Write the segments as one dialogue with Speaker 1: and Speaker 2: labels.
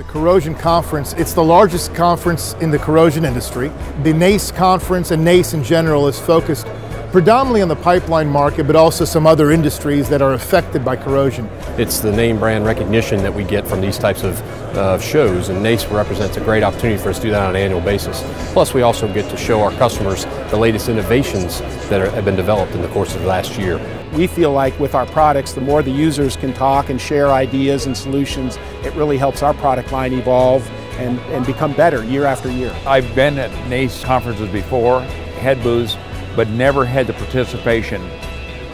Speaker 1: The Corrosion Conference, it's the largest conference in the corrosion industry. The NACE conference and NACE in general is focused predominantly on the pipeline market, but also some other industries that are affected by corrosion.
Speaker 2: It's the name brand recognition that we get from these types of uh, shows, and NACE represents a great opportunity for us to do that on an annual basis. Plus, we also get to show our customers the latest innovations that are, have been developed in the course of last year.
Speaker 3: We feel like with our products, the more the users can talk and share ideas and solutions, it really helps our product line evolve and, and become better year after year.
Speaker 4: I've been at NACE conferences before, had booths, but never had the participation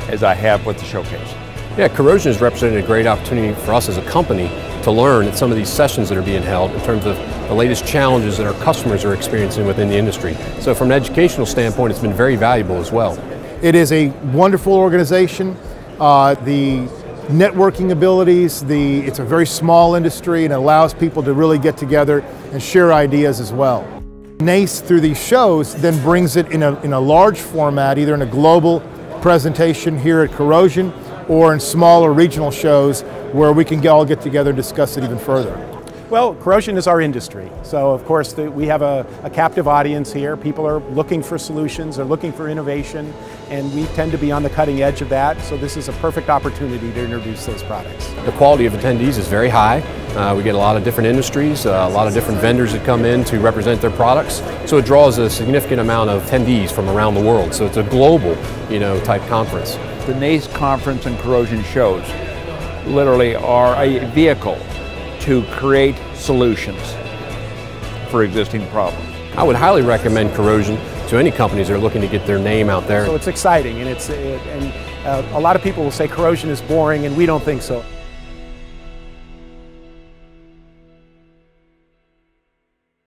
Speaker 4: as I have with the showcase.
Speaker 2: Yeah, corrosion has represented a great opportunity for us as a company to learn at some of these sessions that are being held in terms of the latest challenges that our customers are experiencing within the industry. So from an educational standpoint, it's been very valuable as well.
Speaker 1: It is a wonderful organization. Uh, the networking abilities, the, it's a very small industry and it allows people to really get together and share ideas as well. NACE through these shows then brings it in a, in a large format, either in a global presentation here at Corrosion or in smaller regional shows where we can all get together and discuss it even further.
Speaker 3: Well, corrosion is our industry. So, of course, the, we have a, a, captive audience here. People are looking for solutions, they're looking for innovation, and we tend to be on the cutting edge of that. So, this is a perfect opportunity to introduce those products.
Speaker 2: The quality of attendees is very high. Uh, we get a lot of different industries, uh, a lot of different vendors that come in to represent their products. So, it draws a significant amount of attendees from around the world. So, it's a global, you know, type conference.
Speaker 4: The NACE conference and corrosion shows literally are a vehicle to create solutions for existing problems.
Speaker 2: I would highly recommend corrosion to any companies that are looking to get their name out there.
Speaker 3: So it's exciting and it's it, and uh, a lot of people will say corrosion is boring and we don't think so.